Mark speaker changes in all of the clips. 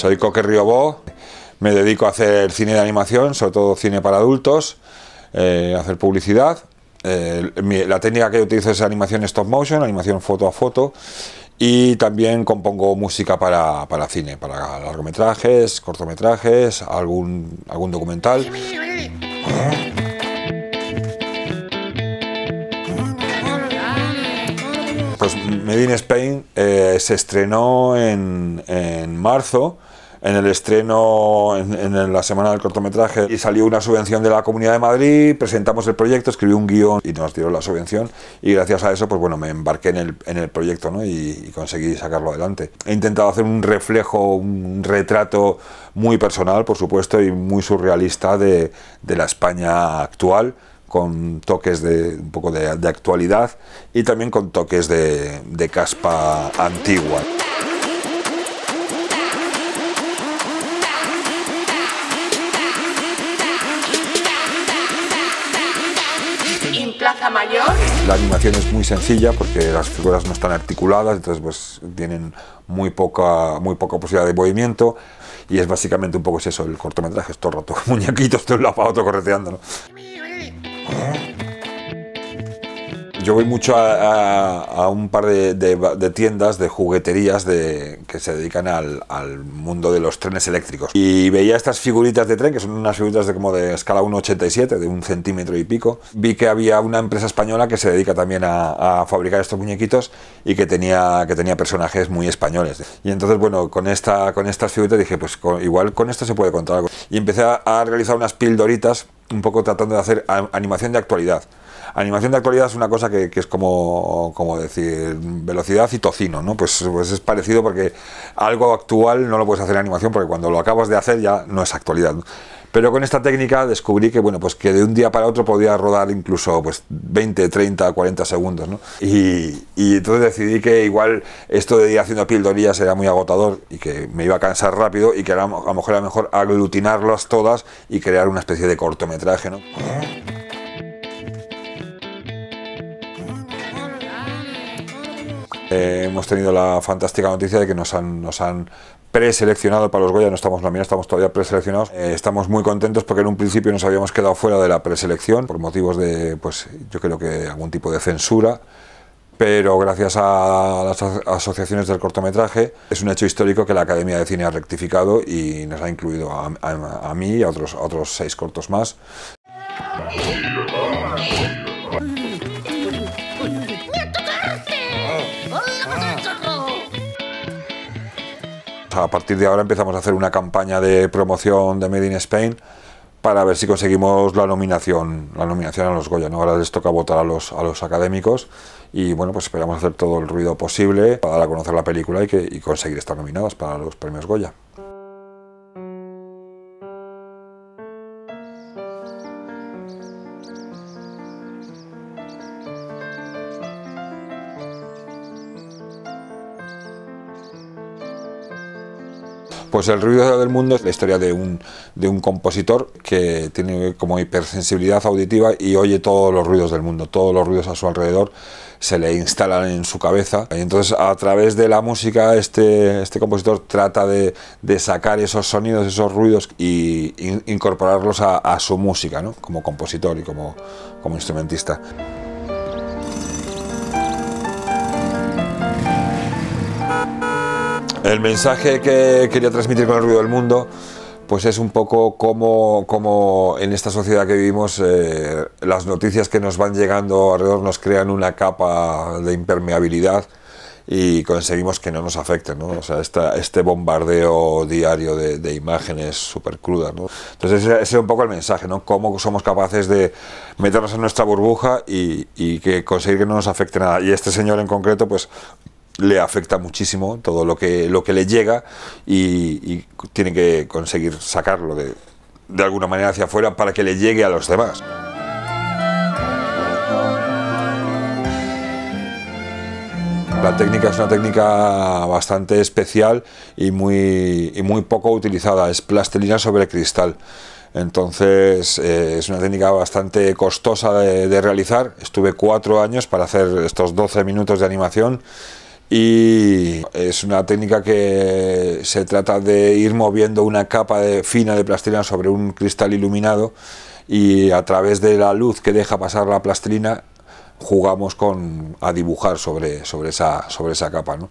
Speaker 1: soy Coque Riobó, me dedico a hacer cine de animación, sobre todo cine para adultos, eh, hacer publicidad. Eh, la técnica que utilizo es animación stop motion, animación foto a foto, y también compongo música para, para cine, para largometrajes, cortometrajes, algún, algún documental. Made in Spain eh, se estrenó en, en marzo en el estreno en, la semana del cortometraje y salió una subvención de la Comunidad de Madrid, presentamos el proyecto, escribí un guion y nos dieron la subvención y gracias a eso pues bueno me embarqué en el, en el proyecto ¿no? y, conseguí sacarlo adelante. He intentado hacer un reflejo, un retrato muy personal por supuesto y muy surrealista de, de la España actual con toques de un poco de, de actualidad y también con toques de, de caspa antigua.
Speaker 2: Plaza Mayor.
Speaker 1: La animación es muy sencilla porque las figuras no están articuladas, entonces pues tienen muy poca, muy poca posibilidad de movimiento y es básicamente un poco eso, el cortometraje es todo el rato, muñequitos de un lado para otro Huh? Yo voy mucho a, un par de, tiendas, de jugueterías de, que se dedican al, mundo de los trenes eléctricos. Y veía estas figuritas de tren, que son unas figuritas de como de escala 1,87, de un centímetro y pico. Vi que había una empresa española que se dedica también a, fabricar estos muñequitos y que tenía, que tenía personajes muy españoles. Y entonces, bueno, con, esta, con estas figuritas dije, pues igual con esto se puede contar algo. Y empecé a realizar unas pildoritas, un poco tratando de hacer animación de actualidad. Animación de actualidad es una cosa que, es como, como, decir velocidad y tocino, ¿no? Pues, pues, es parecido porque algo actual no lo puedes hacer en animación porque cuando lo acabas de hacer ya no es actualidad. Pero con esta técnica descubrí que, bueno, pues que de un día para otro podía rodar incluso pues 20, 30, 40 segundos, ¿no? Y, y entonces decidí que igual esto de ir haciendo pildorías era muy agotador y que me iba a cansar rápido y que era, a lo mejor era mejor aglutinarlas todas y crear una especie de cortometraje, ¿no? Eh, hemos tenido la fantástica noticia de que nos han, nos han preseleccionado para los Goya, no estamos nominados, estamos todavía preseleccionados. Eh, estamos muy contentos porque en un principio nos habíamos quedado fuera de la preselección por motivos de, pues yo creo que algún tipo de censura. Pero gracias a las asociaciones del cortometraje es un hecho histórico que la Academia de Cine ha rectificado y nos ha incluido a, a mí y a otros, a otros seis cortos más. A partir de ahora empezamos a hacer una campaña de promoción de Made in Spain para ver si conseguimos la nominación, la nominación a los Goya. Ahora les toca votar a los, a los académicos y bueno, pues esperamos hacer todo el ruido posible para dar a conocer la película y, que, y conseguir estar nominadas para los premios Goya. Pues el ruido del mundo es la historia de un, de un compositor que tiene como hipersensibilidad auditiva y oye todos los ruidos del mundo, todos los ruidos a su alrededor se le instalan en su cabeza. Y entonces a través de la música este, este compositor trata de, de sacar esos sonidos, esos ruidos y incorporarlos a, a, su música, ¿no? como compositor y como, como instrumentista. El mensaje que quería transmitir con el ruido del mundo pues es un poco como, como en esta sociedad que vivimos eh, las noticias que nos van llegando alrededor nos crean una capa de impermeabilidad y conseguimos que no nos afecten, ¿no? O sea, este bombardeo diario de, imágenes súper crudas, ¿no? Entonces ese, es un poco el mensaje, ¿no? Cómo somos capaces de meternos en nuestra burbuja y, y que conseguir que no nos afecte nada. Y este señor en concreto, pues le afecta muchísimo todo lo que, lo que le llega y, tiene que conseguir sacarlo de, de alguna manera hacia afuera para que le llegue a los demás. La técnica es una técnica bastante especial y muy, muy poco utilizada, es plastilina sobre cristal. Entonces eh, es una técnica bastante costosa de, de realizar. Estuve cuatro años para hacer estos 12 minutos de animación y es una técnica que se trata de ir moviendo una capa fina de plastilina sobre un cristal iluminado y a través de la luz que deja pasar la plastilina jugamos con, a dibujar sobre, sobre, esa, sobre esa capa. ¿no?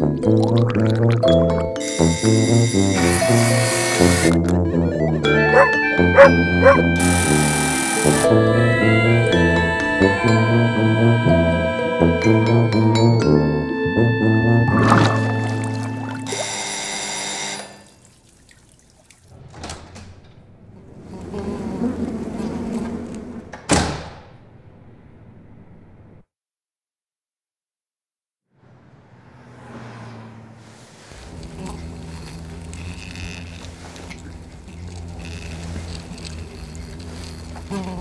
Speaker 3: Thank you.
Speaker 2: Oh.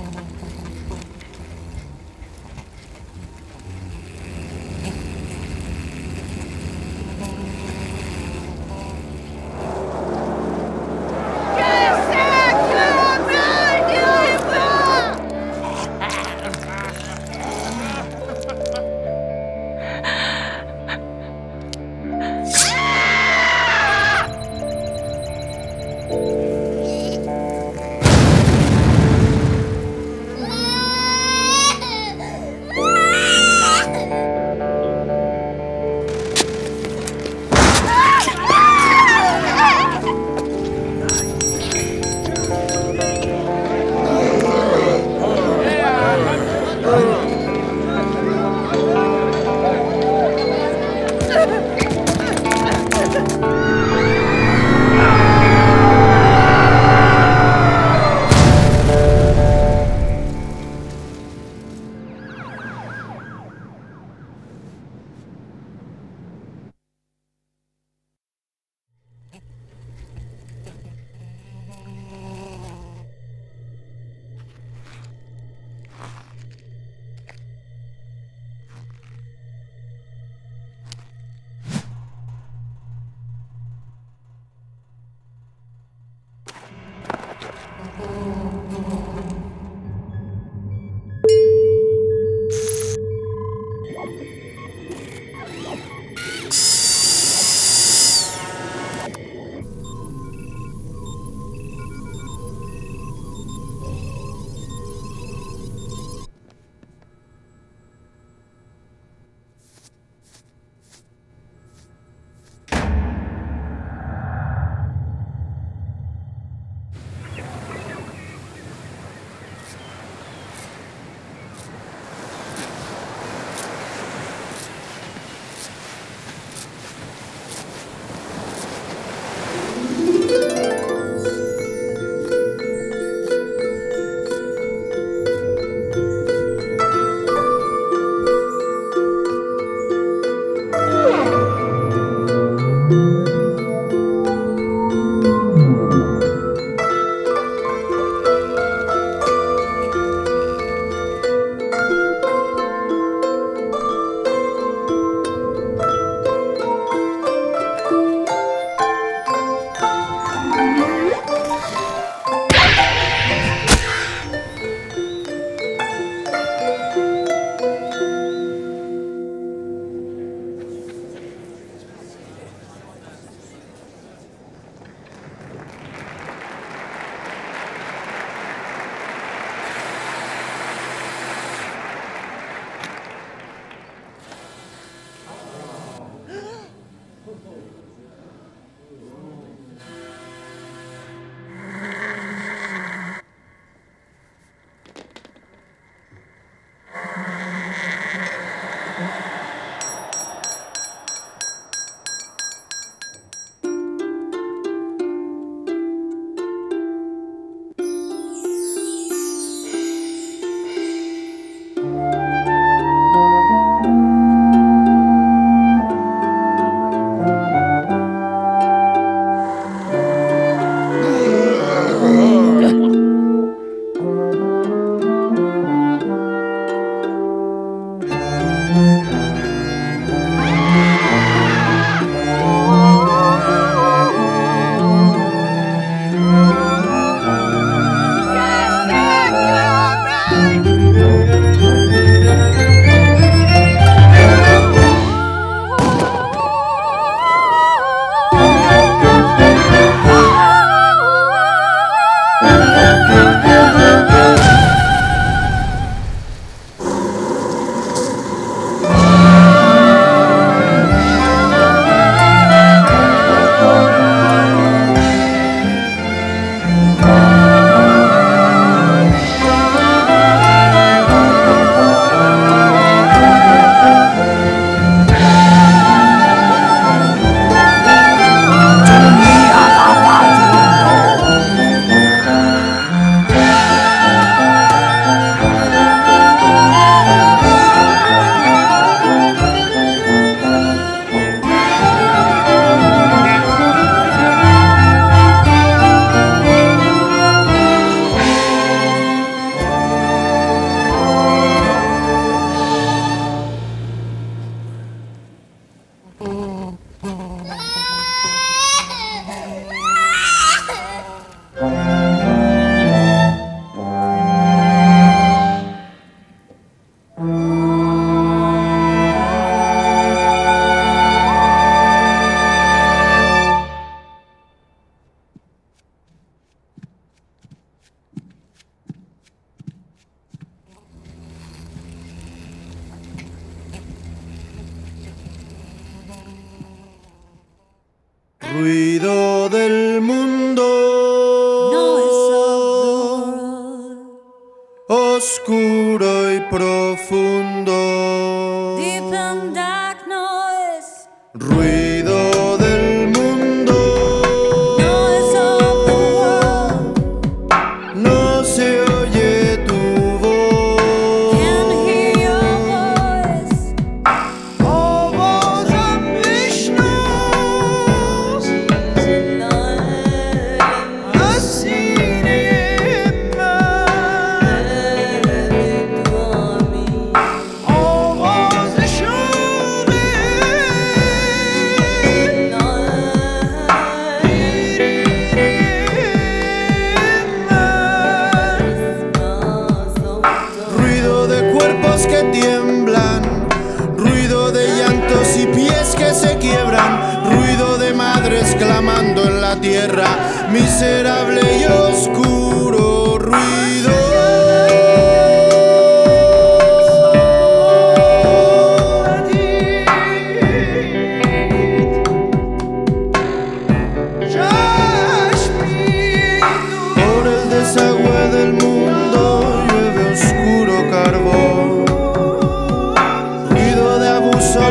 Speaker 2: be the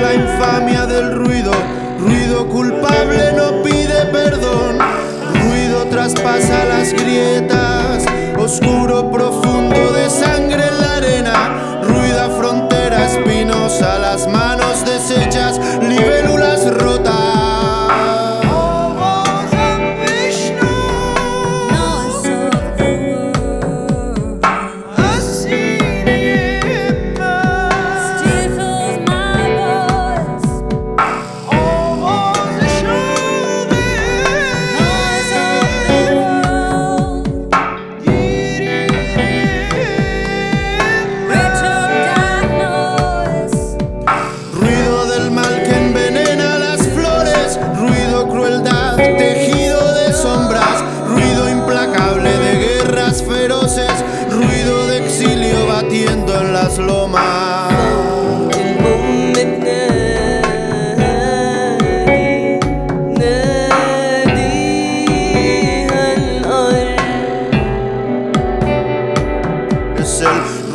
Speaker 2: La infamia del ruido, ruido culpable no pide perdón. Ruido traspasa las grietas, oscuro profundo. listen